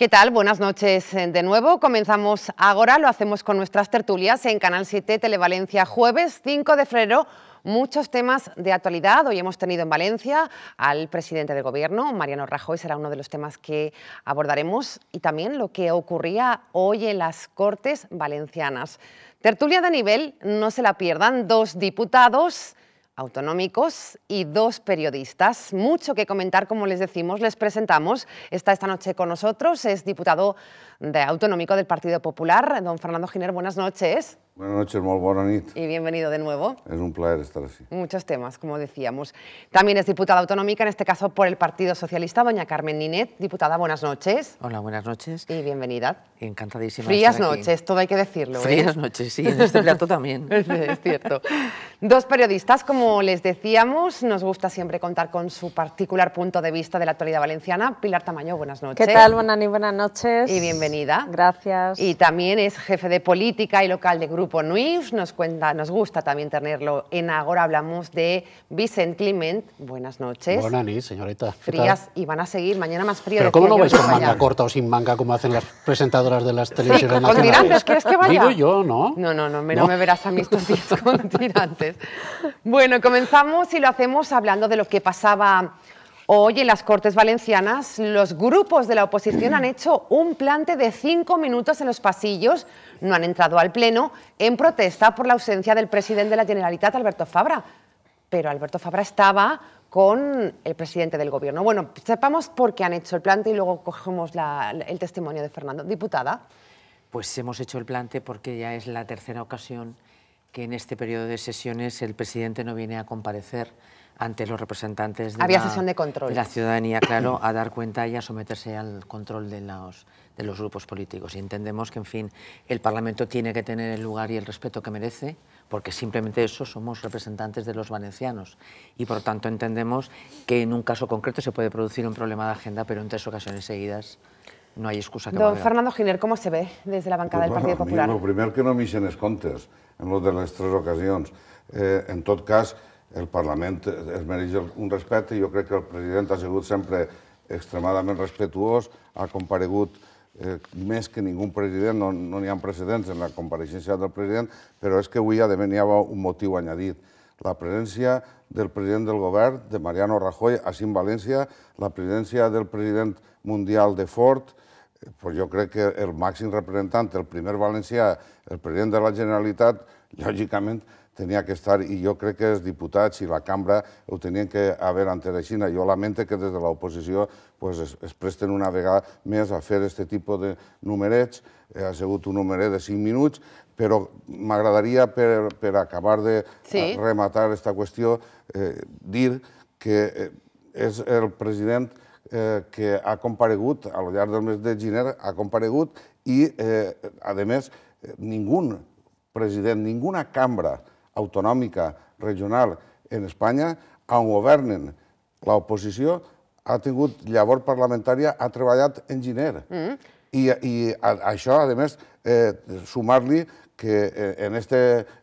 ¿Qué tal? Buenas noches eh, de nuevo. Comenzamos ahora, lo hacemos con nuestras tertulias en Canal 7 Televalencia, jueves 5 de febrero. Muchos temas de actualidad. Hoy hemos tenido en Valencia al presidente del Gobierno, Mariano Rajoy, será uno de los temas que abordaremos, y también lo que ocurría hoy en las Cortes Valencianas. Tertulia de nivel, no se la pierdan, dos diputados autonómicos y dos periodistas. Mucho que comentar, como les decimos, les presentamos. Está esta noche con nosotros, es diputado de autonómico del Partido Popular, don Fernando Giner, buenas noches. Buenas noches, muy buena Y bienvenido de nuevo. Es un placer estar así. Muchos temas, como decíamos. También es diputada autonómica, en este caso por el Partido Socialista, doña Carmen Ninet. Diputada, buenas noches. Hola, buenas noches. Y bienvenida. Encantadísima. Frías noches, todo hay que decirlo. ¿eh? Frías noches, sí, en este plato también. es cierto. Dos periodistas, como les decíamos, nos gusta siempre contar con su particular punto de vista de la actualidad valenciana. Pilar Tamaño, buenas noches. ¿Qué tal, Bonani? Buenas noches. Y bienvenida. Gracias. Y también es jefe de política y local de Grupo Grupo NUIF, nos, cuenta, nos gusta también tenerlo en Ahora Hablamos de Vicent Clement. Buenas noches. Buenas noches, señorita. Frías y van a seguir, mañana más frío. ¿Pero cómo no vais con manga corta o sin manga como hacen las presentadoras de las televisiones sí, con tirantes, ¿quieres que vaya? Digo yo, ¿no? No, no, no, me, no. me verás a mí estos días con tirantes. Bueno, comenzamos y lo hacemos hablando de lo que pasaba Hoy en las Cortes Valencianas los grupos de la oposición han hecho un plante de cinco minutos en los pasillos, no han entrado al Pleno, en protesta por la ausencia del presidente de la Generalitat, Alberto Fabra. Pero Alberto Fabra estaba con el presidente del Gobierno. Bueno, sepamos por qué han hecho el plante y luego cogemos el testimonio de Fernando. Diputada. Pues hemos hecho el plante porque ya es la tercera ocasión que en este periodo de sesiones el presidente no viene a comparecer ante los representantes de, Había la, sesión de, control. de la ciudadanía, claro, a dar cuenta y a someterse al control de los, de los grupos políticos. Y entendemos que, en fin, el Parlamento tiene que tener el lugar y el respeto que merece, porque simplemente eso somos representantes de los valencianos. Y, por tanto, entendemos que en un caso concreto se puede producir un problema de agenda, pero en tres ocasiones seguidas no hay excusa que Don valga. Fernando Giner, ¿cómo se ve desde la bancada pues, del Partido bueno, Popular? El primer que no m'ixen els comptes en lo de les tres ocasions. Eh, en tot cas, el Parlament es mereix un respecte jo crec que el president ha sigut sempre extremadament respetuós, ha comparegut eh, més que ningú president, no n'hi ha precedents en la compareixença del president, però és que avui a hi ha un motiu añadit. La presència del president del govern, de Mariano Rajoy, així en València, la presència del president mundial de Ford, pues jo crec que el màxim representant, el primer valencià, el president de la Generalitat, lògicament tenia que estar, i jo crec que els diputats i la cambra ho tenien que haver entès així. Jo lamento que des de l'oposició pues, es, es presten una vegada més a fer aquest tipus de numerets. Eh, ha sigut un numeret de 5 minuts, però m'agradaria, per, per acabar de Sí. rematar aquesta qüestió, eh, dir que eh, és el president eh, que ha comparegut al llarg del mes de gener, ha comparegut i, eh, a més, eh, ningú president, ninguna cambra autonòmica regional en Espanya, on governen l'oposició, ha tingut llavor parlamentària, ha treballat en gener. Mm. I, i a, això, a més, eh, sumar-li que eh, en este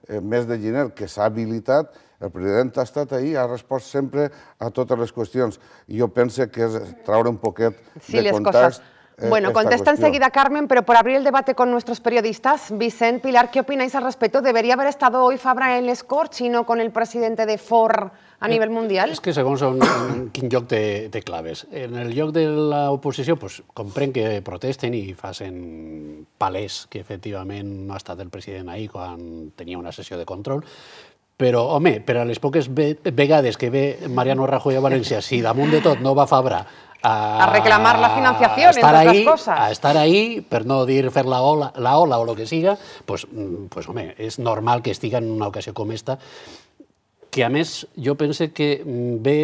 eh, mes de gener que s'ha habilitat, el president ha estat ahí, ha respost sempre a totes les qüestions. Jo pense que és traure un poquet Sí, de context cosas. Eh, Bueno, esta contesta enseguida Carmen, pero por abrir el debate con nuestros periodistas, Vicent, Pilar, ¿qué opináis al respecto? ¿Debería haber estado hoy Fabra en l'Escorch y no con el presidente de Ford a nivel mundial? És que segons on, en quin lloc té, té claves. En el lloc de l'oposició, pues, comprenc que protesten i facin palès que efectivament no ha estat el president ahir quan tenia una sessió de control, però, home, per a les poques ve vegades que ve Mariano Rajoy a València, si damunt de tot no va Fabra a, A reclamar la financiación, estar entre otras ahí, cosas. A estar ahí, per no dir fer la ola, la ola o lo que siga, pues, mm, pues home, és normal que estiga en una ocasió com esta, que a més jo pense que mm, ve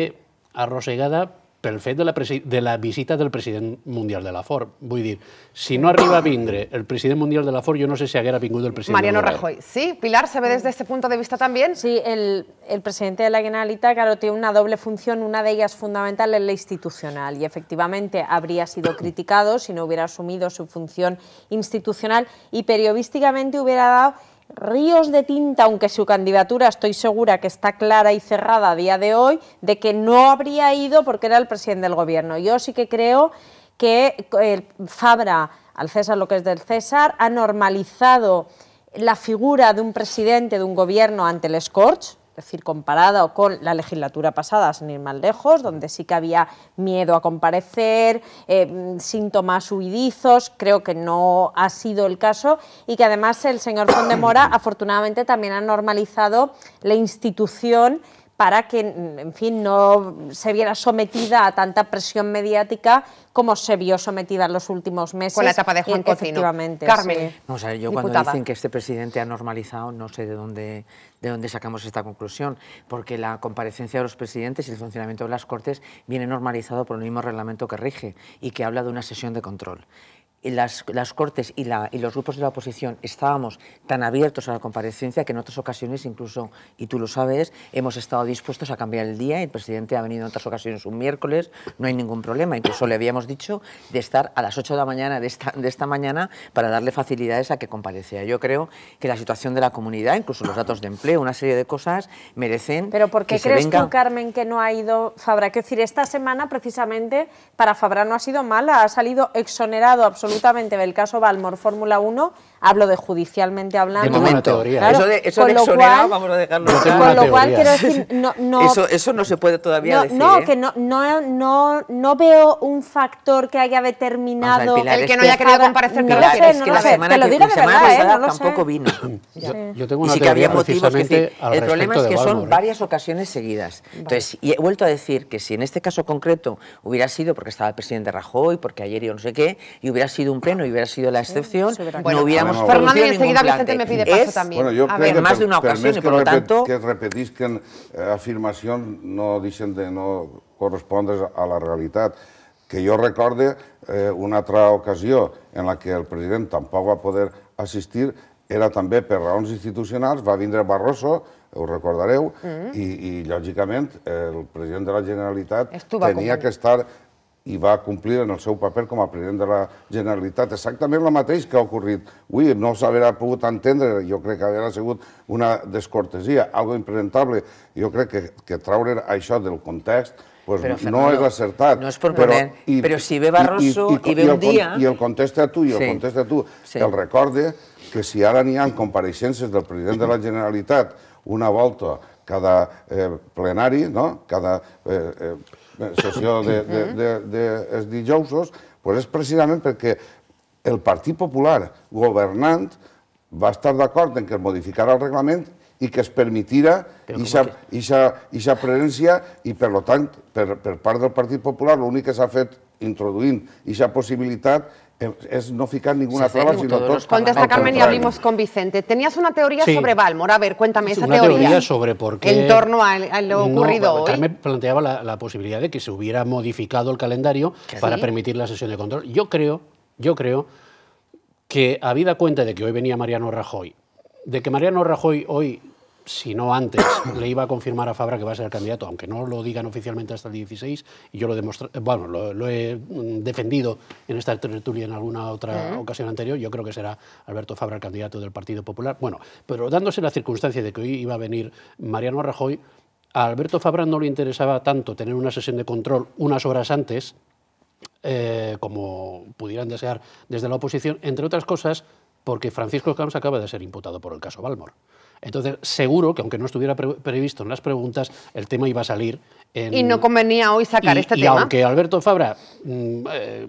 arrossegada pel fet de la, presi- de la visita del president mundial de la Ford. Vull dir, si no arriba a vindre el president mundial de la Ford, jo no sé si haguera vingut el president Mariano del govern. Rajoy. Sí, Pilar, ¿se ve desde este punto de vista también? Sí, el, el presidente de la Generalitat, claro, tiene una doble función. Una de ellas fundamental es la institucional y efectivamente habría sido criticado si no hubiera asumido su función institucional y periodísticamente hubiera dado ríos de tinta, aunque su candidatura estoy segura que está clara y cerrada a día de hoy, de que no habría ido porque era el presidente del gobierno. Yo sí que creo que eh, Fabra, al César lo que es del César, ha normalizado la figura de un presidente de un gobierno ante el Scorch, es decir, comparado con la legislatura pasada, sin ir más lejos, donde sí que había miedo a comparecer, eh, síntomas huidizos, creo que no ha sido el caso, y que además el señor Fondemora afortunadamente también ha normalizado la institución para que, en fin, no se viera sometida a tanta presión mediática como se vio sometida en los últimos meses. Con la etapa de Juan Cocino. Efectivamente. Carmen. sí. Vamos a ver, yo cuando dicen que este presidente ha normalizado, no sé de dónde, de dónde sacamos esta conclusión, porque la comparecencia de los presidentes y el funcionamiento de las Cortes viene normalizado por el mismo reglamento que rige y que habla de una sesión de control. Las, las Cortes y, la- y los grupos de la oposición estábamos tan abiertos a la comparecencia que en otras ocasiones, incluso, y tú lo sabes, hemos estado dispuestos a cambiar el día. El presidente ha venido en otras ocasiones un miércoles, no hay ningún problema. Incluso le habíamos dicho de estar a las 8 de la mañana de esta, de esta mañana para darle facilidades a que compareciera. Yo creo que la situación de la comunidad, incluso los datos de empleo, una serie de cosas, merecen Pero ¿por qué que crees venga... tú, Carmen, que no ha ido Fabra? Quiero decir, esta semana precisamente para Fabra no ha sido mala, ha salido exonerado absolutamente del caso Balmor Fórmula 1, hablo de judicialmente hablando. tengo una momento. teoría. Eso de, eso con de lo exonerado, cual- vamos a dejarlo. Yo tengo claro. una Con lo cual, teoría. quiero decir, no, no, Eso, eso no se puede todavía no, decir. no, ¿eh? que no, no, no, no veo un factor que haya determinado... Vamos a ver, Pilar, El que no haya querido comparecer, que no lo sé, es no que lo la sé, semana, te lo que, digo la de verdad, ¿eh? pasada no lo sé. tampoco vino. Yo, yo y tengo una sí que había motivos decir, el problema es que de son ¿eh? varias ocasiones seguidas. Entonces, y he vuelto a decir que si en este caso concreto hubiera sido porque estaba el presidente Rajoy, porque ayer yo no sé qué, y hubiera sido un pleno y hubiera sido la excepción, se hubiera no Bueno, hubiéramos Fernando, Fernando, y producido enseguida ningún Vicente me pide paso Es- también. Bueno, jo A crec ver, que en más per- de una per ocasión, lo repet- tanto- que repetisquen eh, afirmacions no deixen de no correspondre a la realitat. Que jo recorde eh, una altra ocasió en la que el president tampoc va poder assistir era també per raons institucionals, va vindre Barroso, ho recordareu, Mm. i, i lògicament el president de la Generalitat tenia com- que estar i va complir en el seu paper com a president de la Generalitat. Exactament el mateix que ha ocorrit avui. No s'haurà pogut entendre, jo crec que hauria sigut una descortesia, algo impresentable. Jo crec que, que treure això del context pues Però, no Fernando, és acertat. no és per poner, però si ve Barroso i ve el un con- dia- I el contesta tu, i el Sí. contesta tu. Sí. El recorde que si ara n'hi ha compareixences del president de la Generalitat una volta cada eh, plenari, no? cada eh, eh, sessió de, de, de, de, de dijousos, pues és precisament perquè el Partit Popular governant va estar d'acord en que es modificara el reglament i que es permetira ixa presència i, per lo tant, per, per part del Partit Popular, l'únic que s'ha fet introduint ixa possibilitat eh, és no ficar ninguna todos tot los Contesta Carmen y abrimos con Vicente. Tenías una teoría Sí. sobre Balmor. A ver, cuéntame esa Una teoría sobre por qué- En torno a, lo No, ocurrido hoy. Carmen planteaba la, la posibilidad de que se hubiera modificado el calendario para permitir la sesión de control. Yo creo, yo creo que habida cuenta de que hoy venía Mariano Rajoy, de que Mariano Rajoy hoy, si no antes, le iba a confirmar a Fabra que va a ser el candidato, aunque no lo digan oficialmente hasta el 16, y yo lo, demostra- bueno, lo, lo he mm, defendido en esta tertulia en alguna otra ocasión anterior, yo creo que será Alberto Fabra el candidato del Partido Popular. Bueno, pero dándose la circunstancia de que hoy iba a venir Mariano Rajoy, a Alberto Fabra no le interesaba tanto tener una sesión de control unas horas antes, eh, como pudieran desear desde la oposición, entre otras cosas porque Francisco Camps acaba de ser imputado por el caso Balmor. Entonces, seguro que aunque no estuviera pre- previsto en las preguntas, el tema iba a salir en... Y no convenía hoy sacar y- este y tema. aunque Alberto Fabra mm, eh,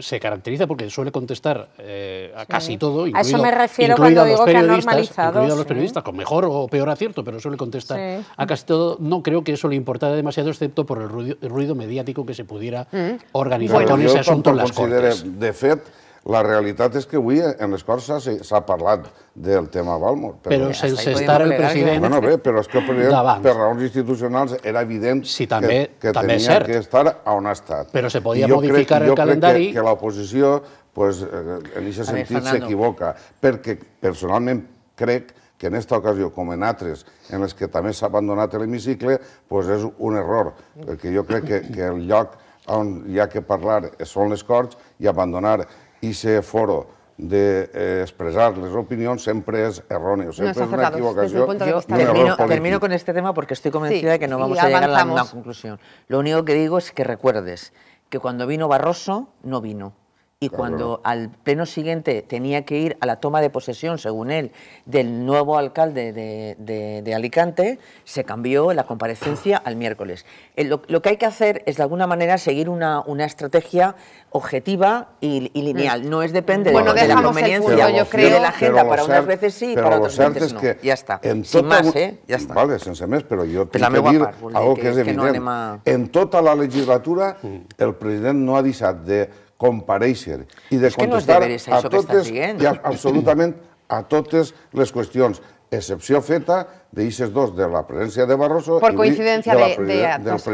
se caracteriza porque suele contestar eh, a casi todo, A incluido, eso me refiero incluido cuando a los digo que ha periodistas, normalizado, incluido a los sí. periodistas, con mejor o peor acierto, pero suele contestar Sí. a casi todo. No creo que eso le importara demasiado, excepto por el ruido, el ruido mediático que se pudiera organizar Bueno, con ese asunto en las Cortes. de fet, la realitat és que avui en les Corts s'ha parlat del tema Balmor. Pero hasta sense estar el president... Bueno, bé, però és que el president, D'abans. per raons institucionals, era evident Sí, també- que, que també tenia que estar on ha estat. Però se podia jo modificar crec, el jo calendari. crec que, que l'oposició pues, eh, en aquest sentit s'equivoca, perquè personalment crec que en aquesta ocasió, com en altres, en les que també s'ha abandonat l'hemicicle, pues és un error, perquè jo crec que, que el lloc on hi ha que parlar són les Corts i abandonar aquest foro d'expressar les opinions sempre és erroni, sempre és una equivocació de Yo de- termino, con este tema porque estoy convencida Sí, de que no vamos a llegar a la misma conclusión. Lo único que digo es que recuerdes que cuando vino Barroso no vino y cuando al pleno siguiente tenía que ir a la toma de posesión, según él, del nuevo alcalde de, Alicante, se cambió la comparecencia al miércoles. Eh, lo, que hay que hacer es, de alguna manera, seguir una, una estrategia objetiva y, lineal. Mm. No es depende de, la conveniencia yo creo. de la agenda. Para unas veces sí, para otras veces no. Que ya está. Sin más, eh? Ya està. Vale, sense més, però jo tinc que dir algo que, que és evident. No a... En tota la legislatura, el president no ha deixat de compareixer i de contestar no a totes i a, absolutament a totes les qüestions, excepció feta de dos de la presencia de Barroso por coincidencia de, de,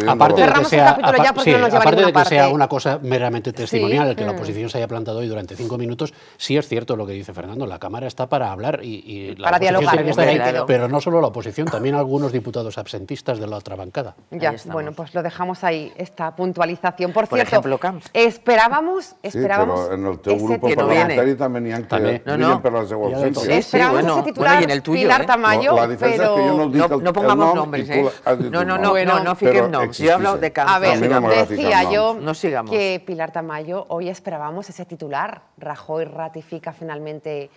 aparte de que sea, aparte de que sea una cosa meramente testimonial que la mm. oposición se haya plantado hoy durante cinco minutos sí es cierto lo que dice Fernando la cámara está para hablar y, la para dialogar. pero no solo la oposición también algunos diputados absentistas de la otra bancada. Ya bueno pues lo dejamos ahí esta puntualización. Por, cierto ejemplo, esperábamos esperábamos sí, pero en el teu grupo parlamentario también hi ha que no, no. per el tuyo, Pilar eh? Tamayo pero no, pongamos nombres, ¿eh? No, no, no, no, no fiquen nombres. Yo he hablado de A ver, decía yo que Pilar Tamayo, hoy esperábamos ese titular. Rajoy ratifica finalmente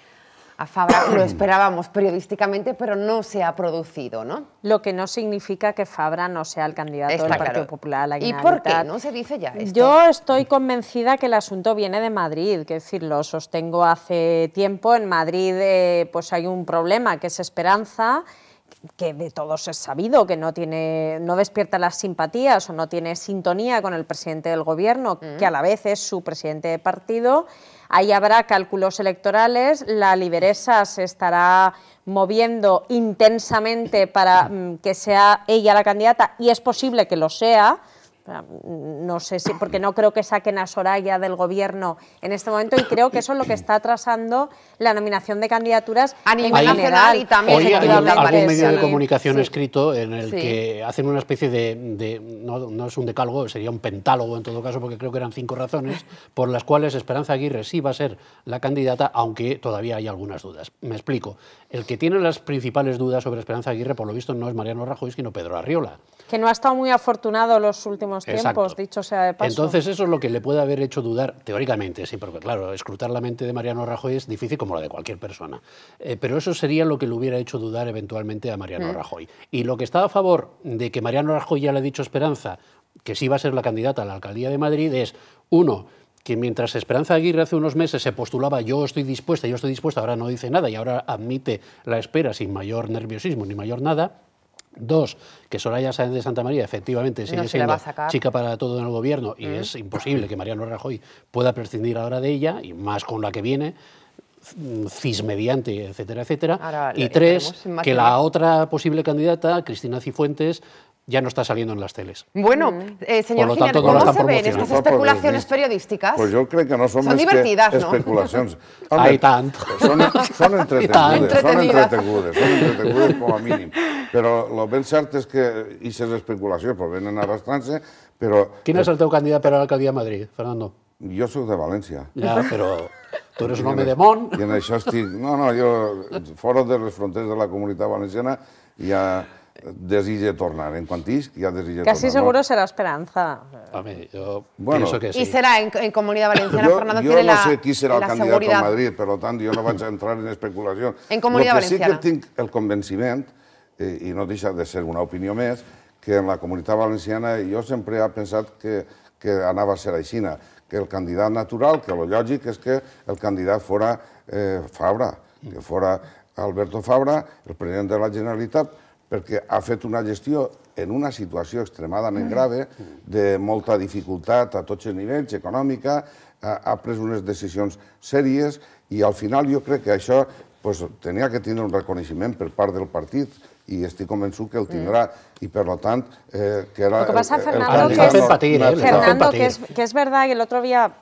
a Fabra, lo esperábamos periodísticamente, pero no se ha producido, ¿no? Lo que no significa que Fabra no sea el candidato del Partido Popular a la ¿Y por qué no se dice ya esto? Yo estoy convencida que el asunto viene de Madrid, que decir, lo sostengo hace tiempo. En Madrid eh, pues hay un problema que es Esperanza que de todos es sabido que no, tiene, no despierta las simpatías o no tiene sintonía con el presidente del gobierno, mm. que a la vez es su presidente de partido. Ahí habrá cálculos electorales, la liberesa se estará moviendo intensamente para mm, que sea ella la candidata y es posible que lo sea, no sé si, porque no creo que saquen a Soraya del gobierno en este momento y creo que eso es lo que está atrasando la nominación de candidaturas a nivel nacional y también Hoy hay algún medio de comunicación escrito en el que hacen una especie de, no, no, es un decálogo, sería un pentálogo en todo caso, porque creo que eran cinco razones por las cuales Esperanza Aguirre sí va a ser la candidata, aunque todavía hay algunas dudas. Me explico. El que tiene las principales dudas sobre Esperanza Aguirre, por lo visto, no es Mariano Rajoy, sino Pedro Arriola. Que no ha estado muy afortunado los últimos tiempos, dicho sea de paso. Entonces eso es lo que le puede haber hecho dudar, teóricamente, sí, porque claro, escrutar la mente de Mariano Rajoy es difícil como la de cualquier persona. Eh, pero eso sería lo que le hubiera hecho dudar eventualmente a Mariano mm. Rajoy. Y lo que está a favor de que Mariano Rajoy ya le ha dicho Esperanza que sí va a ser la candidata a la alcaldía de Madrid es, uno, que mientras Esperanza Aguirre hace unos meses se postulaba yo estoy dispuesta, yo estoy dispuesta, ahora no dice nada y ahora admite la espera sin mayor nerviosismo ni mayor nada, Dos, que Soraya Sáenz de Santa María efectivamente sigue siendo chica para todo en el gobierno y mm. es imposible que Mariano Rajoy pueda prescindir ahora de ella, y más con la que viene, CIS mediante, etcétera, etcétera. y tres, que la otra posible candidata, Cristina Cifuentes, ya no está saliendo en las teles. Bueno, mm. eh, señor Giner, ¿cómo se ven estas especulaciones periodísticas? Pues yo creo que no son, son divertidas, ¿no? especulacions. Hay tant. Son, son entretegudes, son entretegudes, son entretegudes com a mínim. Però el ben cert és que aquestes especulacions pues, venen arrastrant-se, però... Quin és el teu candidat per a l'alcaldia de Madrid, Fernando? Jo sóc de València. Ja, però tu eres un home de món. I en això estic... No, no, jo, fora de les fronteres de la comunitat valenciana, ja desige tornar. En cuantís ya desige Casi tornar. seguro será Esperanza. A mí, yo bueno, pienso que sí. Y será en, en Comunidad Valenciana, yo, Fernando yo tiene no la sé qui serà el candidat seguridad. a Madrid, per tant, jo no vaig a entrar en especulació. En Comunitat Valenciana. Lo que sí que tinc el convenciment, eh, i no deixa de ser una opinió més, que en la Comunitat Valenciana jo sempre he pensat que, que anava a ser aixina, que el candidat natural, que lo lògic és que el candidat fora eh, Fabra, que fora Alberto Fabra, el president de la Generalitat, perquè ha fet una gestió en una situació extremadament grave, de molta dificultat a tots els nivells, econòmica, ha, pres unes decisions sèries i al final jo crec que això pues, tenia que tindre un reconeixement per part del partit i estic convençut que el tindrà mm. i per tant eh, que era Lo que pasa, Fernando, el, el, el, que, es, patir, eh, Fernando que, es, que es verdad que el otro día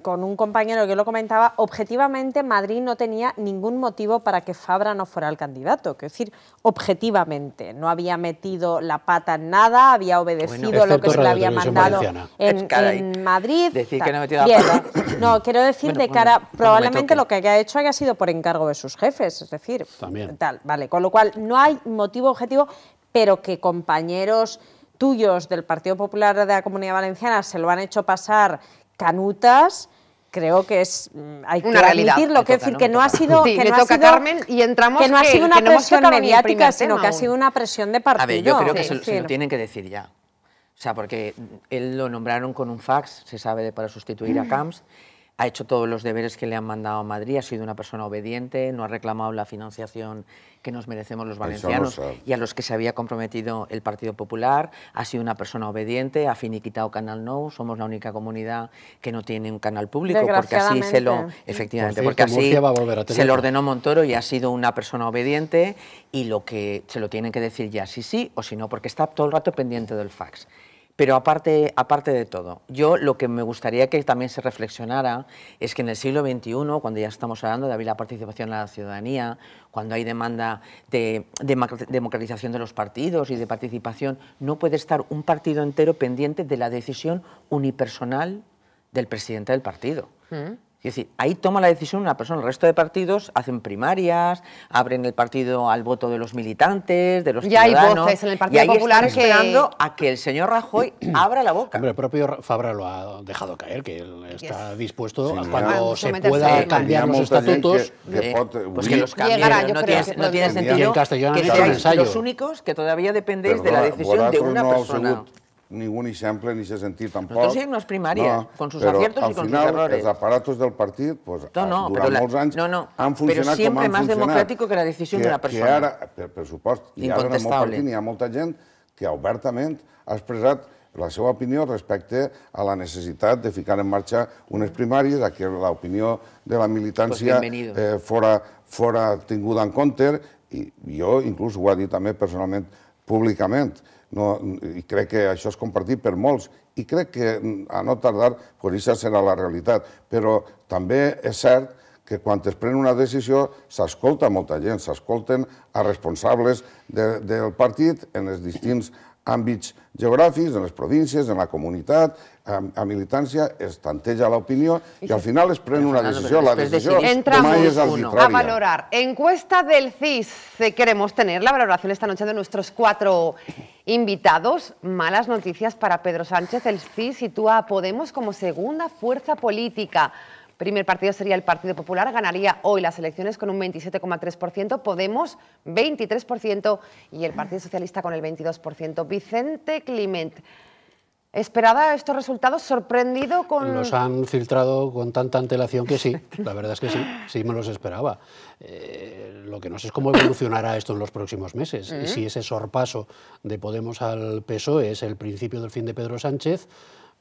con un compañero que lo comentaba, objetivamente Madrid no tenía ningún motivo para que Fabra no fuera el candidato. Es decir, objetivamente, no había metido la pata en nada, había obedecido lo que se le había mandado en, Madrid. Decir que no metido la pata. No, quiero decir de cara, probablemente lo que haya hecho haya sido por encargo de sus jefes, es decir, También. tal, vale, con lo cual no hay motivo objetivo, pero que compañeros tuyos del Partido Popular de la Comunidad Valenciana se lo han hecho pasar canutas, creo que es mm, hay Una que realidad. admitirlo, toca, decir ¿no? que no ha sido Sí, que no ha sido- Carmen y entramos que no ha sido una que presión mediática, sino que ha aún. sido una presión de partido. A ver, yo creo que se, se lo tienen que decir ya. O sea, porque él lo nombraron con un fax, se sabe, de- para sustituir a Camps. Ha hecho todos los deberes que le han mandado a Madrid, ha sido una persona obediente, no ha reclamado la financiación que nos merecemos los valencianos y a los que se había comprometido el Partido Popular. Ha sido una persona obediente, ha finiquitado Canal No, somos la única comunidad que no tiene un canal público, porque así se lo... Efectivamente, Por porque así Murcia va a volver a se lo ordenó Montoro y ha sido una persona obediente y lo que se lo tienen que decir ya sí sí o si no, porque está todo el rato pendiente del fax. Pero aparte, aparte de todo, yo lo que me gustaría que también se reflexionara es que en el siglo XXI, cuando ya estamos hablando de abrir la participación a la ciudadanía, cuando hay demanda de democra- democratización de los partidos y de participación, no puede estar un partido entero pendiente de la decisión unipersonal del presidente del partido. Es decir, ahí toma la decisión una persona. El resto de partidos hacen primarias, abren el partido al voto de los militantes, de los Ya hay ciudadanos. voces en el y Partido ahí Popular están que- esperando a que el señor Rajoy abra la boca. Hombre, el propio Fabra lo ha dejado caer, que él está dispuesto Sí, a cuando se pueda cambiar los estatutos. que- que Eh, pues que los cambien, Llegará, yo no, tiene, que no tiene sentido En castellano que seáis ensayo. los únicos que todavía dependéis de la decisión de una no persona. Sigut ningú exemple ni s'ha sentit tampoc. Nosaltres sí, no és primària, con sus aciertos y con sus final, errores. els aparatos del partit pues, No, no, durant la- molts anys no, no, han funcionat sempre com han más funcionat. democràtico que la decisió Que- d'una Que persona. ara, per, per supost, i ara en el meu partit hi ha molta gent que obertament ha expressat la seva opinió respecte a la necessitat de ficar en marxa unes primàries, a que l'opinió de la militància Pues eh, fora, fora tinguda en compte i jo inclús ho ha dit també personalment públicament no, i crec que això és compartit per molts. I crec que a no tardar pues, això serà la realitat. Però també és cert que quan es pren una decisió s'escolta molta gent, s'escolten a responsables de, del partit en els distints àmbits geogràfics, en les províncies, en la comunitat, a, a militància, es tanteja l'opinió i al final es pren una decisió. La decisió mai és arbitrària. a valorar. Encuesta del CIS. Eh, Queremos tener la valoración esta noche de nuestros cuatro invitados. Malas noticias para Pedro Sánchez. El CIS sitúa a Podemos como segunda fuerza política. Primer partido sería el Partido Popular, ganaría hoy las elecciones con un 27,3%, Podemos 23% y el Partido Socialista con el 22%. Vicente Clement, ¿esperaba estos resultados? ¿Sorprendido con...? Los han filtrado con tanta antelación que sí, la verdad es que sí, sí me los esperaba. Eh, lo que no sé es cómo evolucionará esto en los próximos meses. Y si ese sorpaso de Podemos al PSOE es el principio del fin de Pedro Sánchez,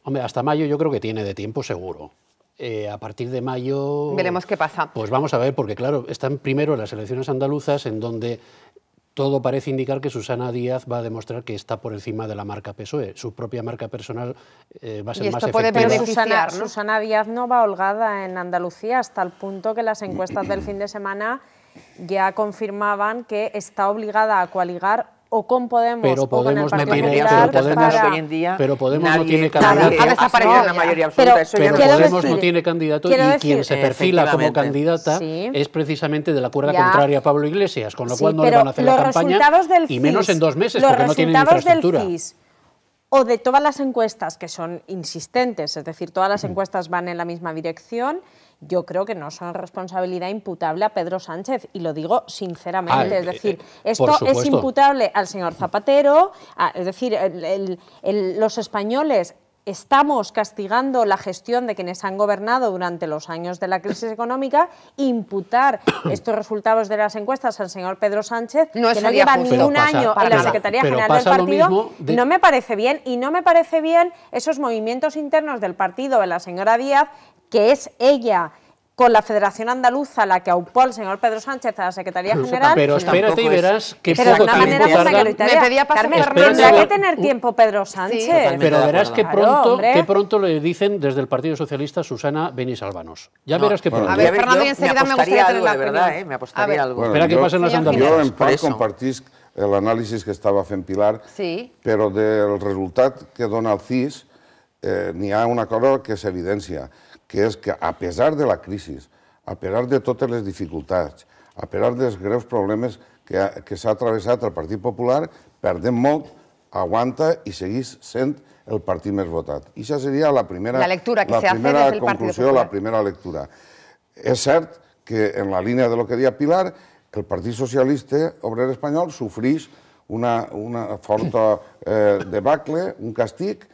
hombre, hasta mayo yo creo que tiene de tiempo seguro. Eh, a partir de mayo... Veremos qué pasa. Pues vamos a ver, porque claro, están primero las elecciones andaluzas en donde todo parece indicar que Susana Díaz va a demostrar que está por encima de la marca PSOE. Su propia marca personal eh, va a ser Y más esto puede efectiva. Pero Susana, ¿no? Susana Díaz no va holgada en Andalucía hasta el punto que las encuestas del fin de semana ya confirmaban que está obligada a coaligar o con Podemos Pero o con el Podemos no Partido tiene- Popular pero Podemos- para- hoy en día pero Podemos no tiene candidato. Ha desaparecido aspira a una ya. mayoría absoluta. Pero- eso Pero Podemos decir- no tiene candidato y decir- quien se perfila como. Sí. candidata es precisamente de la cuerda Ya. contraria a Pablo Iglesias, con lo Sí, cual no le van a hacer la campaña y menos en dos meses los porque no tienen resultados del infraestructura. CIS o de todas las encuestas que son insistentes, es decir, todas las encuestas van en la misma dirección, yo creo que no son responsabilidad imputable a Pedro Sánchez y lo digo sinceramente, Ah, es decir, eh, esto es imputable al señor Zapatero, a- es decir, el- el- el- los españoles estamos castigando la gestión de quienes han gobernado durante los años de la crisis económica, imputar estos resultados de las encuestas al señor Pedro Sánchez, No que no lleva justo. ni un pasa- año en la. Secretaría General del partido, de- no me parece bien y no me parece bien esos movimientos internos del partido de la señora Díaz, que es ella con la Federación Andaluza la que aupó al señor Pedro Sánchez a la Secretaría General. Pero espérate y verás que pero de poco una tiempo manera. Me pedía Carmen, tendrá que tener tiempo Pedro Sánchez. totalmente. Pero de verás que Claro, pronto, hombre. que pronto le dicen desde el Partido Socialista Susana Benisalvanos. Ya No, verás que pronto. A ver, Fernando, yo enseguida me gustaría tener algo, la de verdad, eh, me A apostaría algo. Espera que pasen les Señor andaluzas. Jo, en part, eso. compartisc l'anàlisi que estava fent Pilar, Sí. però del resultat que dona el CIS eh, n'hi ha una cosa que s'evidència, que és que a pesar de la crisi, a pesar de totes les dificultats, a pesar dels greus problemes que, que s'ha travessat el Partit Popular, perdem molt, aguanta i seguís sent el partit més votat. I això seria la primera, la lectura que la primera desde el Partido conclusió, la primera lectura. És cert que en la línia de lo que deia Pilar, el Partit Socialista Obrer Espanyol sofreix una, una forta eh, debacle, un castig,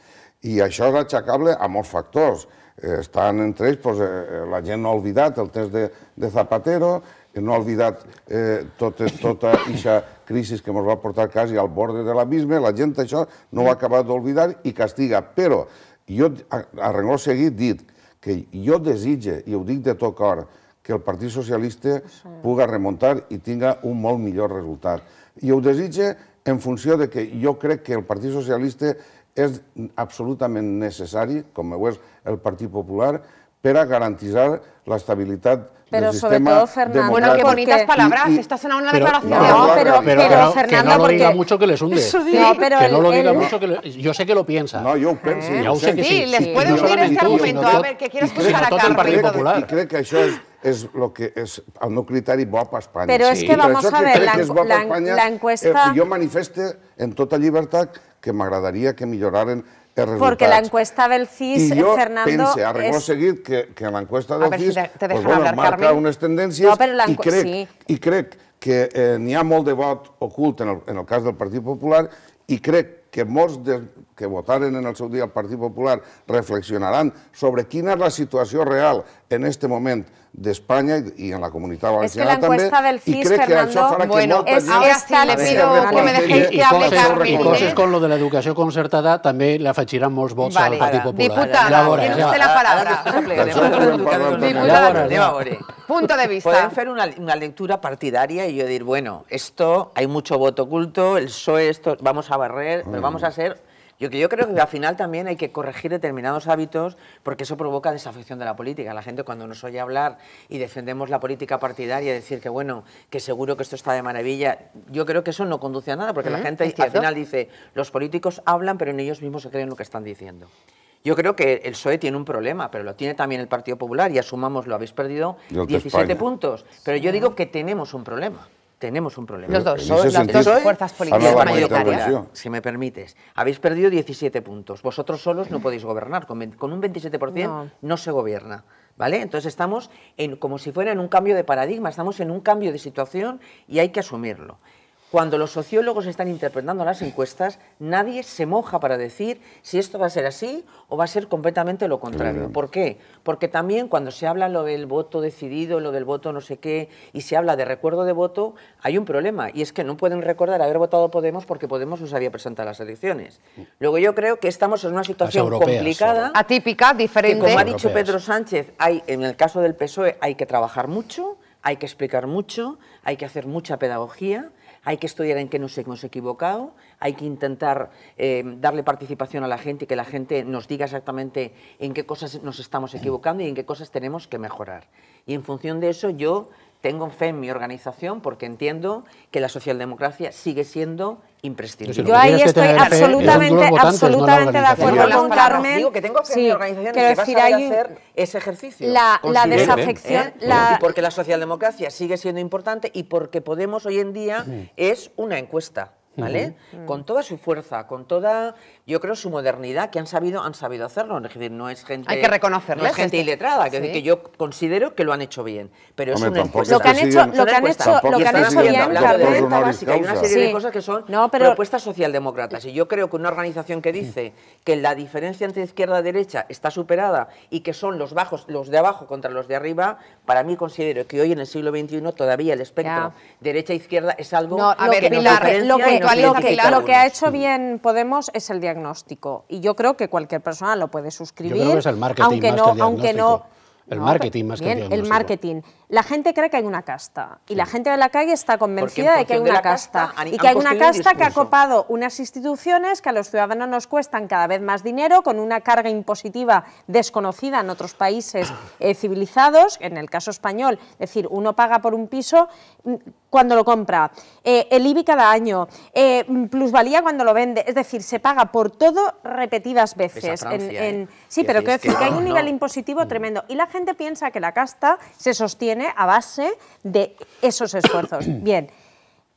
i això és aixecable a molts factors. Eh, estan entre ells, doncs, eh, la gent no ha oblidat el test de, de Zapatero, eh, no ha oblidat eh, tot, tota aquesta crisi que ens va portar quasi al borde de l'abisme, la gent això no ho ha acabat d'oblidar i castiga. Però jo, a, a rengló seguit, dit que jo desitge, i ho dic de tot cor, que el Partit Socialista puga remuntar i tinga un molt millor resultat. I ho desitge en funció de que jo crec que el Partit Socialista és absolutament necessari, com ho és el Partit Popular, per a garantitzar l'estabilitat Pero del sobre sistema todo, Fernando, Bueno, qué democràtic. porque- bonitas palabras. Y- y- Esto ha sonado una pero- declaración no, pero, pero, que, no, que Fernando, no lo diga porque- mucho que les hunde. No, pero que el- no lo diga el- mucho que le- Yo sé que lo piensa. No, jo ho penso. Ja ho sé que Sí, sí. les sí, puede no unir este argumento. sino A ver, que quiero escuchar a el Carmen. I crec que això és, és el que és, al meu criteri, bo per Espanya. Però és que per vamos a que ver, crec la que és bo encu- per la- Espanya, la encuesta- Eh, jo manifeste en tota llibertat que m'agradaria que milloraren resultats. Porque la encuesta del CIS, I jo Fernando, pense, a rengló es- seguit, que, que l'encuesta A del ver si CIS te- te pues, bueno, marca Carmen. unes tendències No, i, crec, sí. i crec que eh, n'hi ha molt de vot ocult en el, en el cas del Partit Popular i crec que molts de, que votaren en el seu dia el Partit Popular reflexionaran sobre quina és la situació real en este moment d'Espanya i, en la comunitat És que valenciana la encuesta també, del i que Fernando, això farà que Bueno, molta es- gent... ahora es sí le pido que me dejéis que hable coses, Carmen. i coses ¿eh? com lo de l'educació concertada també li afegiran molts vots Vale. al Partit Ara, Popular. diputada, veuràs, tiene usted la Ara palabra. després aplegarem D'això a podem l'educació parlar també. concertada. Diputada. Anem a veure. Punto de vista. Pueden hacer una, una lectura partidaria y yo decir, bueno, esto hay mucho voto oculto, el PSOE, esto vamos a barrer, pero vamos a ser... Yo, que yo creo que al final también hay que corregir determinados hábitos porque eso provoca desafección de la política. La gente cuando nos oye hablar y defendemos la política partidaria, decir que bueno, que seguro que esto está de maravilla, yo creo que eso no conduce a nada porque la Mm, gente al final dice, los políticos hablan pero en ellos mismos se creen lo que están diciendo. Yo creo que el PSOE tiene un problema, pero lo tiene también el Partido Popular y asumamos, lo habéis perdido, Y el de 17 España. puntos. Pero yo digo que tenemos un problema. Tenemos un problema. Los dos, En las dos fuerzas políticas mayoritarias. Si me permites, habéis perdido 17 puntos. Vosotros solos no podéis gobernar. Con, ve- con un 27% no. No. se gobierna. ¿Vale? Entonces estamos en, como si fuera en un cambio de paradigma, estamos en un cambio de situación y hay que asumirlo. Cuando los sociólogos están interpretando las encuestas, nadie se moja para decir si esto va a ser así o va a ser completamente lo contrario. ¿Por qué? Porque también cuando se habla lo del voto decidido, lo del voto no sé qué, y se habla de recuerdo de voto, hay un problema, y es que no pueden recordar haber votado Podemos porque Podemos no se había presentado a las elecciones. Luego yo creo que estamos en una situación europeas, complicada. Atípica, Que diferente. como ha Europeas. dicho Pedro Sánchez, hay, en el caso del PSOE hay que trabajar mucho, hay que explicar mucho, hay que hacer mucha pedagogía, hay que estudiar en qué nos hemos equivocado, hay que intentar eh, darle participación a la gente y que la gente nos diga exactamente en qué cosas nos estamos equivocando y en qué cosas tenemos que mejorar. Y en función de eso yo tengo fe en mi organización porque entiendo que la socialdemocracia sigue siendo imprescindible. Yo que ahí que estoy absolutamente, no absolutamente de acuerdo con palabras. Carmen. Digo que tengo fe en Sí, mi organización quiero que va a decir, saber hay un- hacer ese ejercicio. la, desafección, ¿eh? la- Y porque la socialdemocracia sigue siendo importante y porque Podemos hoy en día es una encuesta. ¿Vale? Con toda su fuerza, con toda, yo creo, su modernidad, que han sabido, han sabido hacerlo. Es decir, no es gente. Hay que reconocerles No es gente este- iletrada, que, sí. que yo considero que lo han hecho bien. Pero Hombre, es una. Lo que han hecho- lo que han Es una hecho- lo que han hecho bien, hablando de Carmen. renta básica, hay una Sí. serie de cosas que son No, pero- propuestas socialdemócratas. Y yo creo que una organización que dice que la diferencia entre izquierda y derecha está superada y que son los bajos, los de abajo contra los de arriba, para mí considero que hoy en el siglo XXI todavía el espectro derecha-izquierda es algo No, A ver, que, nos lo que- lo que- lo ha hecho bien Podemos es el diagnóstico. Y yo creo que cualquier persona lo puede suscribir. Yo creo que es el marketing aunque más no, que el aunque no, diagnóstico. El No, marketing más que el marketing. La gente cree que hay una casta y la gente de la calle está convencida de que hay una casta casta han- y que hay una casta que ha copado unas instituciones que a los ciudadanos nos cuestan cada vez más dinero con una carga impositiva desconocida en otros países eh, civilizados, en el caso español, es decir, uno paga por un piso mm, cuando lo compra, eh, el IBI cada año, eh, mm, plusvalía cuando lo vende, es decir, se paga por todo repetidas veces. Ves a Francia, en- en- ¿eh? sí, Y pero decís quiero decir que que hay un no. nivel impositivo tremendo y la gente piensa que la casta se sostiene a base de esos esfuerzos. Bien.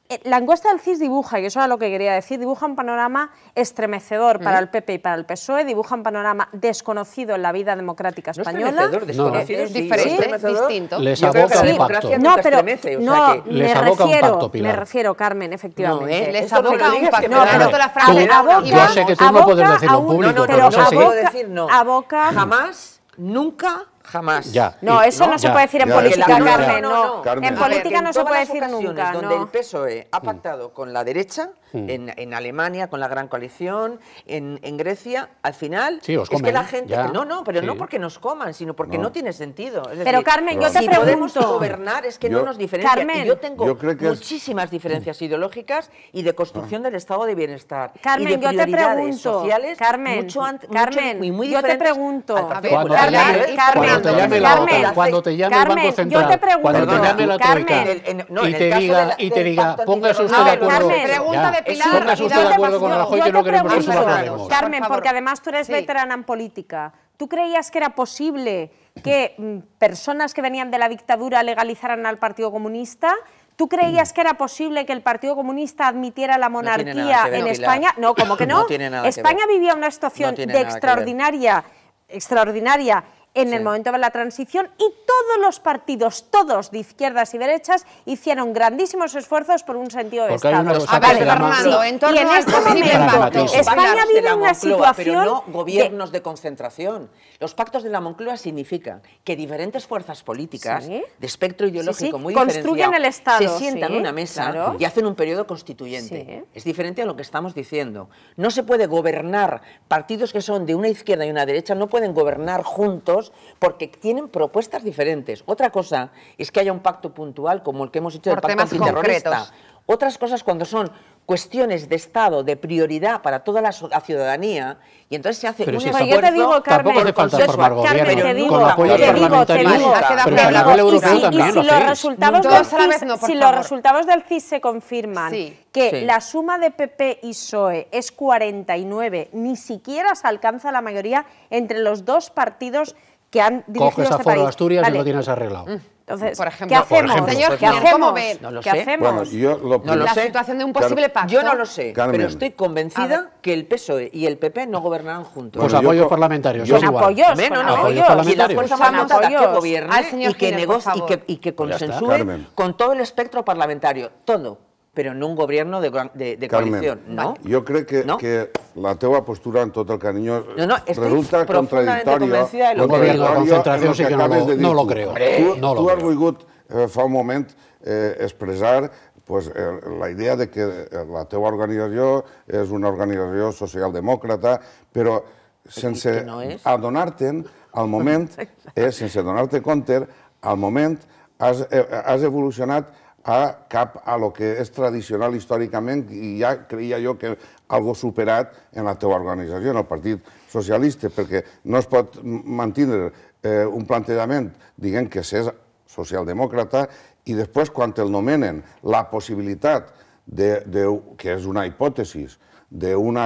eh, la encuesta del CIS dibuja, y eso era lo que quería decir, dibuja un panorama estremecedor para el PP y para el PSOE, dibuja un panorama desconocido en la vida democrática No española. estremecedor, desconocido, diferente, distinto. Les aboca un pacto. No, pero estremece, o sea no, que- me refiero, pacto, me refiero, Carmen, efectivamente. No, ¿eh? Les no aboca un pacto. vale. toda la A frase aboca- Yo sé que tú no puedes decirlo en público, No, no, pero no, no no, no aboca- decir no. aboca- Jamás, nunca, jamás. Ya. No, eso no, se ya. puede decir en Ya, política, Carmen, no. Carmen. En política en no se puede decir nunca, donde no. el PSOE ha pactado con la derecha, en, en Alemania, con la Gran Coalición, en, en Grecia, al final Sí, os es que la gente... ya. No, no, pero no porque nos coman, sino porque no, No. tiene sentido. Es Pero, decir, Carmen, yo te si podemos pregunto- gobernar es que Yo- no nos diferencia. Carmen. Y yo tengo Yo creo que es- muchísimas diferencias ideológicas y de construcción del estado de bienestar. Carmen, y de yo te pregunto, sociales Carmen, mucho ant- mucho- Carmen, y muy yo te pregunto. Carmen, llame, Carmen, cuando te llame la Carmen, OTAN, cuando te llame el Carmen, Banco yo te Central, pregunto, cuando te llame la Carmen, Troika el- y el te diga, y te diga, póngase usted A de acuerdo. Póngase usted de acuerdo con Rajoy yo que no te queremos que pregunto, suba Podemos. Carmen, porque además tú eres veterana en política. ¿Tú creías que era posible que mm, personas que venían de la dictadura legalizaran al Partido Comunista? ¿Tú creías que era posible que el Partido Comunista admitiera la monarquía en. España? No, como que no. No tiene nada que España ver. vivía una situación No de extraordinaria, extraordinaria en el momento de la transición y todos los partidos, todos de izquierdas y derechas, hicieron grandísimos esfuerzos por un sentido de Porque hay Estado. una cosa A ver, Fernando, en torno y en al este momento, España vive la una Moncloa, situación pero no gobiernos de... concentración. Los pactos de la Moncloa significan que diferentes fuerzas políticas Sí. de espectro ideológico sí. muy Construyen el Estado, se sientan sí, en una mesa claro. y hacen un periodo constituyente. Sí. Es diferente a lo que estamos diciendo. No se puede gobernar partidos que son de una izquierda y una derecha no pueden gobernar juntos porque tienen propuestas diferentes. Otra cosa es que haya un pacto puntual como el que hemos hecho del pacto antiterrorista. concretos. Otras cosas cuando son cuestiones de Estado, de prioridad para toda la, so- la ciudadanía, y entonces se hace Pero un si esfuerzo... yo te digo, Carmen, Tampoco hace falta yo- formar Carmen, gobierno. te digo, con apoyo te digo, te digo, pero a nivel y europeo si, y si lo los resultados del CIS, no, por si favor. los resultados del CIS se confirman Sí. que Sí. la suma de PP y PSOE es 49, ni siquiera se alcanza la mayoría entre los dos partidos que han dirigido Coges a este Foro país. Asturias y lo tienes arreglado. Entonces, Por ejemplo. ¿qué Por hacemos? ejemplo. Señor ¿Qué hacemos? ¿cómo ve? No lo ¿Qué sé. hacemos? Bueno, yo lo No lo La sé. situación de un Claro. posible pacto. Yo no lo sé, Carmen. pero estoy A convencida que el PSOE y el PP no gobernarán juntos. Pues Bueno, yo apoyos parlamentarios, yo- igual. apoyos, con no, no, apoyos y la fuerza votada que gobierne y que por negocie y que, y que consensúe con todo el espectro parlamentario, todo, pero no un gobierno de, de, de Carmen, coalición, ¿no? jo crec que, No? que la teua postura, en tot el carinyo, No, no, resulta contradictòria. convencida contradictòria Un gobierno de concentración en lo sí que no lo- de dir no lo tu. creo. Tu, No lo tu has creo. volgut eh, fa un moment eh, expressar pues, eh, la idea de que eh, la teua organització és una organització socialdemòcrata, però sense no adonar-te'n, al moment, eh, sense donar-te compte, al moment has, eh, has evolucionat a cap a lo que és tradicional històricament i ja creia jo que algo superat en la teva organització, en el Partit Socialista, perquè no es pot mantenir eh, un plantejament dient que s'és socialdemòcrata i després quan el nomenen la possibilitat de, de, que és una hipòtesi, d'un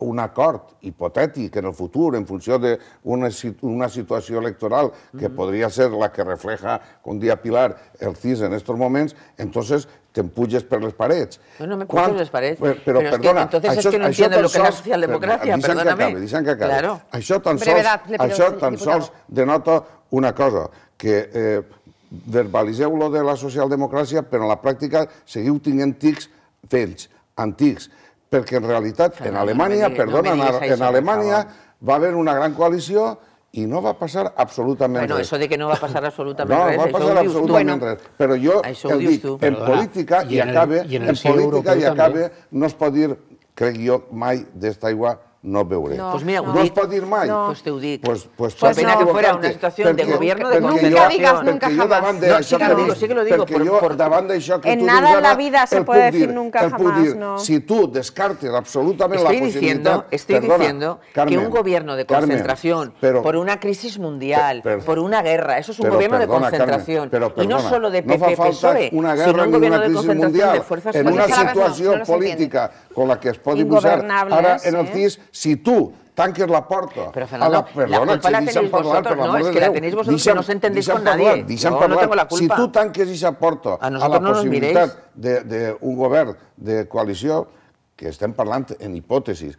un acord hipotètic en el futur en funció d'una una situació electoral que podria ser la que refleja, com dia Pilar, el CIS en estos moments, entonces te empujes per les parets. No, no me empujo les parets. Però, es que perdona, entonces es això, que no tan lo que es la socialdemocracia, que perdóname. acabe, que acabe. Claro. Això tan sols, això tan sols denota una cosa, que eh, verbaliseu lo de la socialdemocràcia, però en la pràctica seguiu tenint tics vells, antics, perquè en realitat en Alemanya, no no perdona, en Alemanya va haver una gran coalició i no va passar absolutament Bueno, res. eso de que no va a pasar absolutamente No, res, va eso passar ho dius tu. absolutament res. Però jo Això el dic, tu. en política, i i en el- acabe, i en el en política i acabe, no es pot dir, crec jo, mai d'esta aigua no beuré. No, Pues mira, no, es dic. pot dir mai. No. Pues te ho dic. Pues, pues, Pues pots no. que fuera una situación de gobierno de jo- Nunca digas concentración. nunca jamás. No, sí que que lo digo, sí que lo digo, perquè jo por- davant d'això que En tu nada dius en la ara, vida se puede decir dir, nunca jamás, dir, no. Si tu descartes absolutament Estoy la diciendo, possibilitat... estoy Perdona, diciendo que Carmen, un gobierno de Carmen, concentración pero- por una crisis mundial, Per- per- por una guerra, eso es un Pero gobierno perdona, de concentración. Carmen, pero y no perdona, solo de no fa PP, falta PSOE, una sino guerra un ni gobierno una de concentración fuerzas en una que la no, situació no política con la que es pot dibuixar ara en el? CIS, si tu tanques la porta. Pero, Fernando, a la, perdona, la culpa la tenéis parlar, vosotros, no, es que la tenéis vosotros, que Deixa'm- no os entendéis con nadie. parlar, deixa'm Yo no tengo la Si culpa. tu tanques aquesta porta A a, la no possibilitat d'un govern de coalició, que estem parlant en hipòtesis,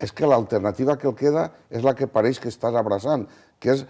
és que l'alternativa que el queda és la que pareix que estàs abraçant, que és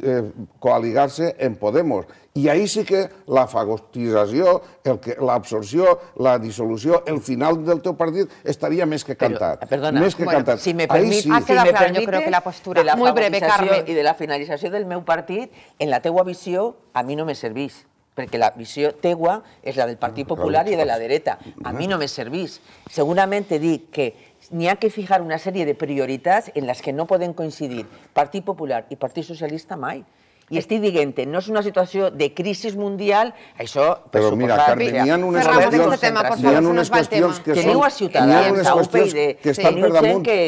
eh, coaligar-se en Podemos. I ahí sí que la fagotització, el que- l'absorció, la dissolució, el final del teu partit estaria més que Pero, cantat. perdona, més que bueno, cantat. si me permite, sí. Ha si quedado me claro, yo permites, creo que la postura. de la Muy breve, Carmen. I de la finalització del meu partit, en la teua visió, a mi no me servís perquè la visió teua és la del Partit Popular i de la dreta. A mi no me servís. Segurament dic que n'hi ha que fijar una sèrie de prioritats en les que no poden coincidir Partit Popular i Partit Socialista mai. I estic dient no és una situació de crisi mundial, això, per Però mira, Carmen, mira, n'hi ha unes qüestions, tema, favor, ha unes qüestions que Que són, aneu a n'hi ha Ciutadans, unes qüestions que estan teniu per damunt que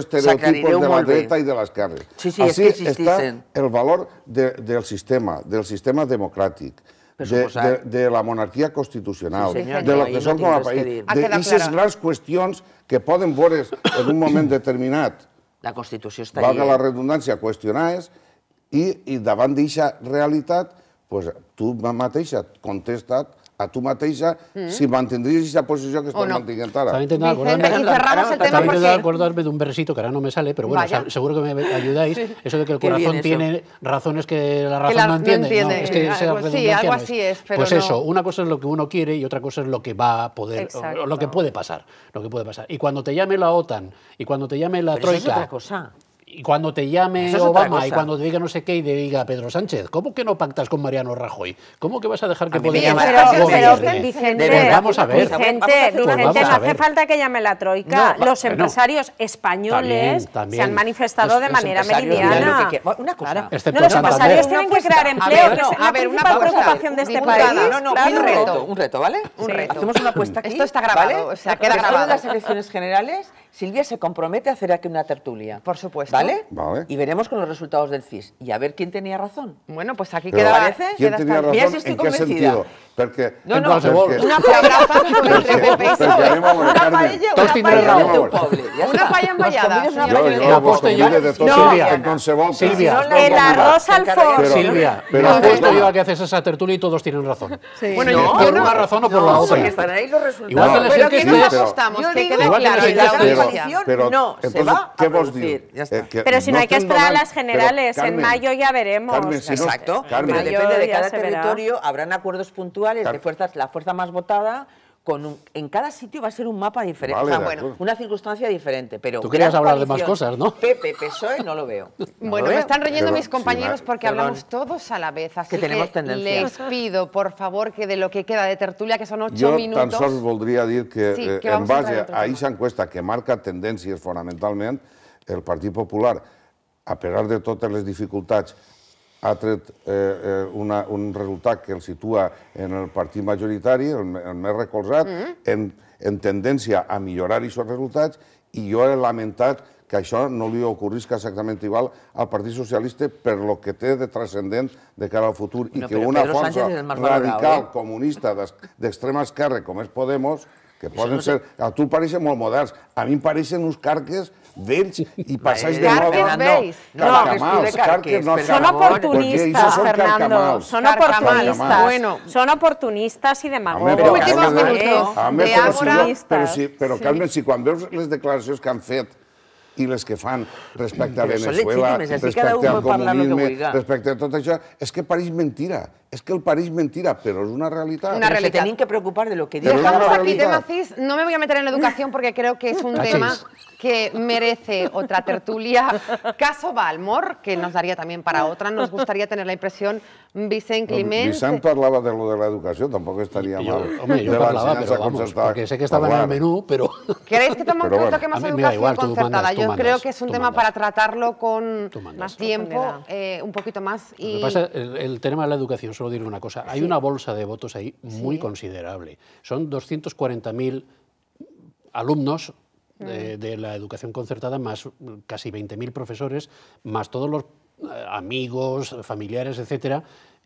estereotipos de la dreta i de l'esquerra. Sí, sí, és Així que està existeixen. el valor de, del sistema, del sistema democràtic, de, de, de la monarquia constitucional, Sí, senyor, de lo que no tinc com a país, d'aquestes grans qüestions que poden veure's en un moment determinat. La Constitució està valga la redundància, qüestionades, i, i davant d'aquesta realitat, pues, tu mateixa contestat a tu mateixa si mantindries aquesta posició que O estàs no. Estaba intentando Vicente, acordarme, acordarme de un versito que ahora no me sale, pero bueno, Vaya. seguro que me ayudáis. Eso de que el corazón tiene razones que la razón la- no no entiende. entiende. es que Algo- esa sí, algo no así es, pero Pues no. eso, una cosa es lo que uno quiere y otra cosa es lo que va a poder, o lo que puede pasar, lo que puede pasar. Y cuando te llame la OTAN y cuando te llame la Pero eso es Troika otra cosa. Y cuando te llame es Obama y cuando te diga no sé qué y te diga Pedro Sánchez, ¿cómo que no pactas con Mariano Rajoy? ¿Cómo que vas a dejar que A Podemos? Vicente, verdad, vamos a ver. Vicente, a Vicente, Pues vamos no a hace falta que llame la troika. No, Los empresarios españoles También, también. se han manifestado Los- de manera meridiana. que. Una cosa. Claro. Excepto No, los Santander. empresarios Una tienen que crear A empleo, ver, que es no, la a ver, una principal pausa. preocupación de este país. No, no, claro. un reto, un reto, ¿vale? Un reto. Hacemos una apuesta aquí. Esto está grabado, ¿vale? o sea, queda grabado. de las elecciones generales, Silvia se compromete a hacer aquí una tertulia. Por supuesto. ¿Vale? Vale. Y veremos con los resultados del CIS. Y a ver quién tenía razón. Bueno, pues aquí Pero, queda... parece? ¿Quién queda tenía razón? Mira si estoy ¿En qué convencida. sentido? Perquè, No, no, perquè- Una abrazada entre anem a veure, Una paella, una paella raó. del teu poble. Ja Una paella envallada. Jo- Jo, paella jo La No. la El arroz al Encarregues. fuego. Pero- Silvia, pero yo apuesto yo a que haces esa tertulia y todos tienen razón. Bueno, No, yo- por una razón o por la otra. porque estarán ahí los resultados. Igual que les Pero que nos asustamos, que quede claro. Coalición. pero, no, se entonces, va a ¿qué vos? Ya está. Eh, que Pero si no hay que esperar a las generales, Pero, en Carmen, mayo ya veremos. Carmen, si no- Exacto, Carmen, pero Mayo depende de cada se verá. territorio, habrán acuerdos puntuales Car- de fuerzas, la fuerza más votada. Con un- en cada sitio va a ser un mapa diferente, Vale, o sea, de bueno, una circunstancia diferente. Pero Tú querías hablar de más cosas, ¿no? PP, PSOE, no lo veo. No Bueno, lo me están reyendo Pero, mis compañeros porque perdón. hablamos todos a la vez, así Que tenemos tendencia. les pido, por favor, que de lo que queda de tertulia, que son ocho Jo tan minutos... sols voldria dir que, Sí, eh, que en base a aquesta encuesta que marca tendències fonamentalment, el Partit Popular, a pesar de totes les dificultats, ha tret eh, eh, una, un resultat que el situa en el partit majoritari, el, el més recolzat, en, en tendència a millorar aquests resultats, i jo he lamentat que això no li ocorrisca exactament igual al Partit Socialista per lo que té de transcendent de cara al futur i Bueno, que però una Pedro força radical eh? comunista d'extrema esquerra com és Podemos, que poden no sé. ser... A tu pareixen molt moderns. A mi em pareixen uns carques vells i passats de Carques moda. vells. No, Carcamals, que escribe carques, no carques, Son Por favor, carcamals, perquè oportunistas, ells són Fernando. carcamals. Son Carcamals. oportunistas. Bueno. Son oportunistas y Home, demagogos. però, Últimos Carmen, minutos home, de però, si Ágora. jo, però, si, però Carmen, si quan veus les declaracions que han fet i les que fan respecte a Però són Venezuela, legítimes, així cada respecte un al pot parlar el que comunisme, vulga. respecte a tot això, és que pareix mentira. És que el pareix mentira, però és una realitat. Una Pero se realidad. tienen que preocupar de lo que Pero digan. es una Dejamos aquí realidad. tema CIS. No me voy a meter en la educación porque creo que es un Cachis. tema que merece otra tertulia. Caso Balmor, que nos daría también para otra. Nos gustaría tener la impresión, Vicente Climent. Vicent parlava de lo de l'educació, tampoc estaria Yo, mal. hombre, yo de la parlaba, enseñanza pero vamos, porque sé que estaba en el menú, pero... ¿Queréis que, tome- Pero que bueno, toquemos a mí me da educación igual, concertada? mandas, Yo mandas, creo que es un tema mandas. para tratarlo con más Más tiempo, eh, un poquito más. Lo que Y pasa, el, el tema de la educación, solo dirle una cosa, hay una bolsa de votos ahí muy considerable. Son 240.000 alumnos de, de la educación concertada, más mm, casi 20.000 profesores, más todos los eh, amigos, familiares, etcétera,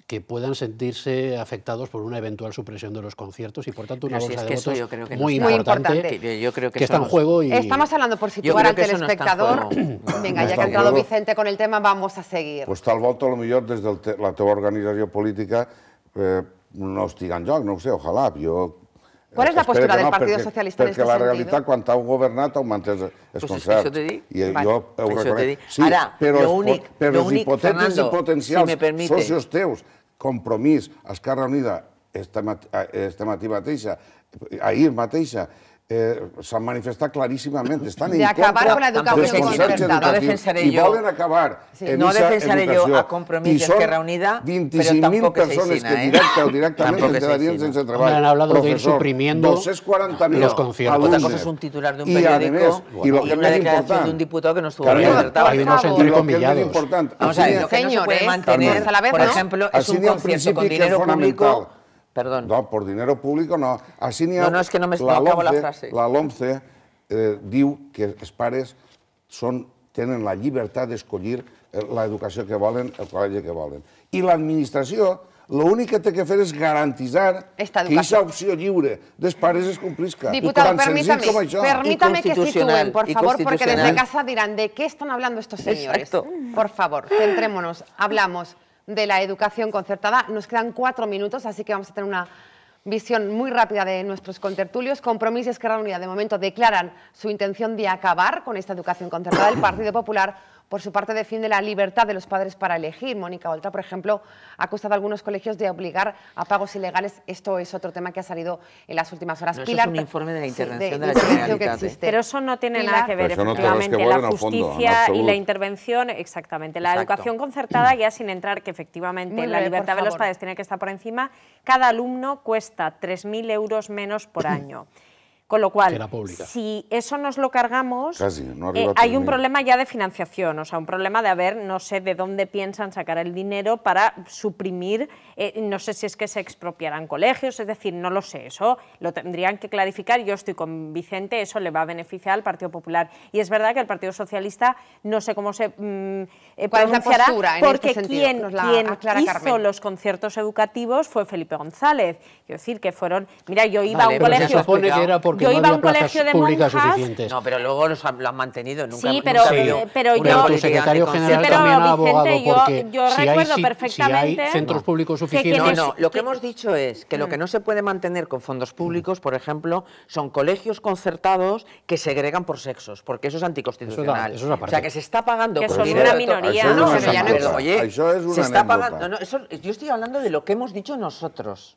que puedan sentirse afectados por una eventual supresión de los conciertos y por tanto una si bolsa es de que eso votos yo creo que no muy, está- Muy importante, importante. Que yo creo que que está en no- juego y Estamos hablando por situar al no telespectador. juego. Venga, No ya que ha en entrado juego. Vicente con el tema, vamos a seguir. pues tal volta, potser des de te la teva organització política eh, no estigui en joc, no ho sé, ojalà. Jo ¿Cuál es la espero postura que del no, Partido perquè, Socialista en perquè este la sentido? realitat, quan heu governat, heu mantès els Pues concerts. això t'he dit. I Vale. jo ho Això t'he reconec. dit. Sí, Ara, però, lo els, únic- po- però lo els únic, hipotètics Fernando, i potencials si me permite. socios teus, Compromís, Esquerra Unida, esta, mat esta matí mateixa, ahir mateixa, eh, s'han manifestat claríssimament. Estan De en acabar contra con la educación concertada. No defensaré i yo- volen acabar Sí, en no esa defensaré yo educació. a Compromís I y són Esquerra Unida, pero 25.000 tampoco se persones hicina, que ¿eh? directa o directament se sense treball. Han hablado de ir suprimiendo 240.000 los conciertos. alumnes. Otra cosa es un titular de un a periódico y, i lo que una més declaración de un diputado que no estuvo bien hay unos lo que és més entrecomillados. important, Vamos a ver, lo que no se Señores, puede mantener, Carmen, a la vez, por ¿no? ejemplo, es un concierto con dinero público. Perdón. No, por dinero público no. Així n'hi ha... No, no, és que no me- no la acabo la LOMCE frase. La LOMCE eh, diu que els pares són, tenen la llibertat d'escollir eh, l'educació que volen, el col·legi que volen. I l'administració l'únic que té que fer és garantitzar Esta que aquesta opció lliure dels pares es complisca. Diputado, permítame, permítame que sitúen, por favor, porque desde casa dirán, ¿de qué están hablando estos señores? Exacto. Por favor, centrémonos. Hablamos de la educación concertada. Nos quedan cuatro minutos, así que vamos a tener una visión muy rápida de nuestros contertulios. Compromiso y Esquerra Unida, de momento, declaran su intención de acabar con esta educación concertada. El Partido Popular, por su parte, defiende la libertad de los padres para elegir. Mónica Oltra, por ejemplo, ha acusado a algunos colegios de obligar a pagos ilegales. Esto es otro tema que ha salido en las últimas horas. No, eso es un informe de la sí, intervención de la intervención que Generalitat, ¿eh? existe. Pero eso no tiene Pilar. nada que ver, que efectivamente, veure la fondo, justicia y la intervención, exactamente. La Exacto. educación concertada, ya sin entrar que efectivamente Muy la breve, libertad de los padres tiene que estar por encima, cada alumno cuesta 3.000 euros menos por año. Con lo cual, si eso nos lo cargamos, Casi, no eh, hay un 3.000. problema ya de financiación, o sea, un problema de haber, no sé de dónde piensan sacar el dinero para suprimir, eh, no sé si es que se expropiarán colegios, es decir, no lo sé, eso lo tendrían que clarificar. Yo estoy con Vicente, eso le va a beneficiar al Partido Popular. Y es verdad que el Partido Socialista, no sé cómo se mm, eh, ¿Cuál es la pronunciará, postura en porque este quien, quien hizo Carmen. los conciertos educativos fue Felipe González. Quiero decir que fueron, mira, yo iba Vale, a un pero se Se colegio... supone que era porque Yo no iba a un colegio de públicas monjas. suficientes. No, pero luego los han- lo han mantenido. Nunca, Sí, pero- pero yo- tu política secretario de general Sí, pero, también ha abogado Vicente, yo- porque yo si, hay, recuerdo si- si perfectamente hay centros públicos que suficientes... No, lo que que- hemos dicho es que lo que no se puede mantener con fondos públicos, por ejemplo, son colegios concertados que segregan por sexos, porque eso es anticonstitucional. Eso es aparte. o sea, que se está pagando Que con son una minoría, Això No, pero una ya no- anécdota. oye, Això és una se está pagando. no, eso- yo estoy hablando de lo que hemos dicho nosotros.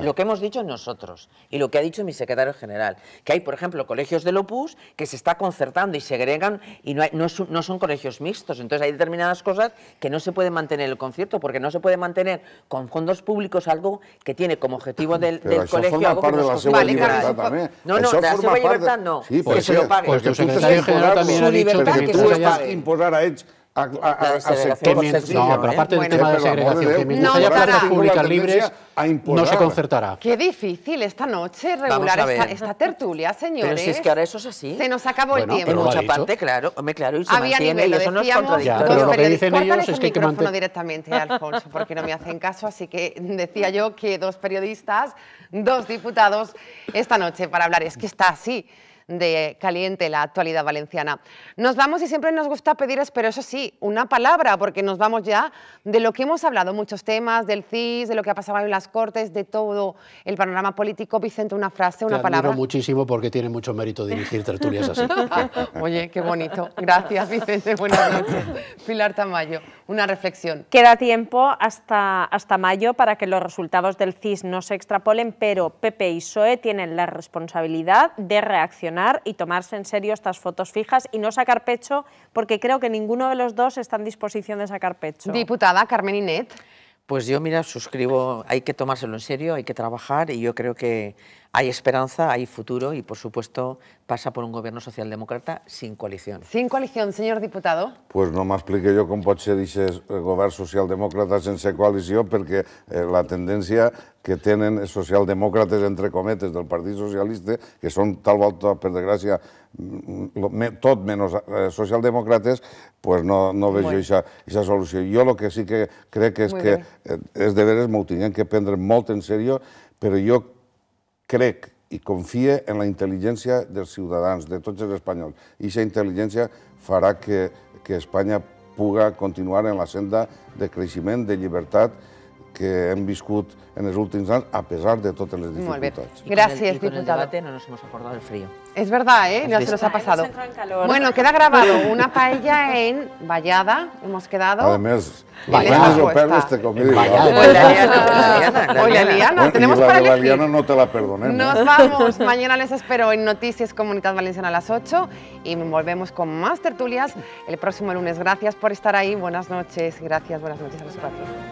Lo que hemos dicho nosotros y lo que ha dicho mi secretario general, que hay, por ejemplo, colegios del Opus que se está concertando y segregan y no, hay- no, es no son colegios mixtos. Entonces hay determinadas cosas que no se puede mantener el concierto porque no se puede mantener con fondos públicos algo que tiene como objetivo del, Però del això colegio forma algo part que de no la seva Vale, llibertat, també. No, no, la forma de- llibertat no, Sí, que per se lo pague. Pues tu secretario general también ha dicho libertad que estàs pague. imposant a ells a, a, a, La sexo, no, ¿eh? pero aparte del Bueno. tema de de segregación, que mientras no haya plazas la públicas libres, no se concertará. Qué difícil esta noche regular esta, esta tertulia, señores. Pero si es que ahora eso es así. Se nos acabó Bueno, el tiempo. En mucha parte, claro, hombre, claro, y se Había mantiene nivel, y lo eso no es contradictorio. pero lo que periodistas. dicen ellos es que hay que mantener- directamente, Alfonso, porque no me hacen caso, así que decía yo que dos periodistas, dos diputados esta noche para hablar. Es que está así de caliente la actualidad valenciana. Nos vamos y siempre nos gusta pediros, pero eso sí, una palabra, porque nos vamos ya de lo que hemos hablado, muchos temas, del CIS, de lo que ha pasado en las Cortes, de todo el panorama político. Vicente, una frase, Te una admiro palabra. muchísimo porque tiene mucho mérito dirigir tertulias así. Oye, qué bonito. Gracias, Vicente. Buenas noches. Pilar Tamayo, una reflexión. Queda tiempo hasta, hasta mayo para que los resultados del CIS no se extrapolen, pero PP y PSOE tienen la responsabilidad de reaccionar y tomarse en serio estas fotos fijas y no sacar pecho, porque creo que ninguno de los dos está en disposición de sacar pecho. Diputada Carmen Inet. Pues yo, mira, suscribo, hay que tomárselo en serio, hay que trabajar y yo creo que hay esperanza, hay futuro y, por supuesto, pasa por un gobierno socialdemòcrata sin coalició. Sin coalició, senyor diputat. Pues no m'expliqui jo com pot ser aquest govern socialdemòcrata sense coalició, perquè eh, la tendència que tenen els socialdemòcrates, entre cometes, del Partit Socialista, que són tal volta, per desgràcia, mm, tot menys eh, socialdemòcrates, pues no, no veig aquesta solució. Jo el que sí que crec és Muy que bé. és de veres m'ho tinguem que prendre molt en sèrio, però jo crec i confia en la intel·ligència dels ciutadans, de tots els espanyols. I aquesta intel·ligència farà que, que Espanya puga continuar en la senda de creixement, de llibertat, que hem viscut en els últims anys, a pesar de totes les dificultats. Gracias, diputado. el debate no nos hemos acordado del frío. Es verdad, ¿eh? Ya se nos ha pasado. Bueno, queda grabado una paella en Vallada, hemos quedado. Además, Vallada lo perdes, te comí. Hoy la Liana. Hoy la Liana. Tenemos para la Liana no te la perdoné. Nos vamos. Mañana les espero en Noticias Comunidad Valenciana a las 8 y volvemos con más tertulias el próximo lunes. Gracias por estar ahí. Buenas noches. Gracias. Buenas noches a los cuatro.